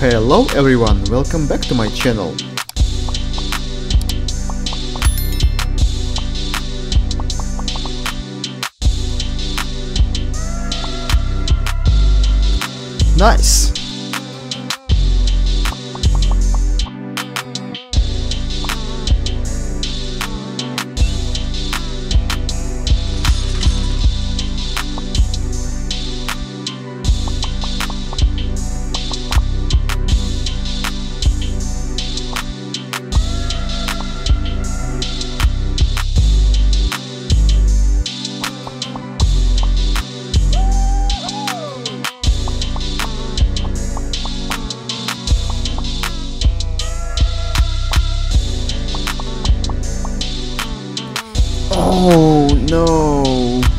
Hello everyone, welcome back to my channel. Nice! Oh no!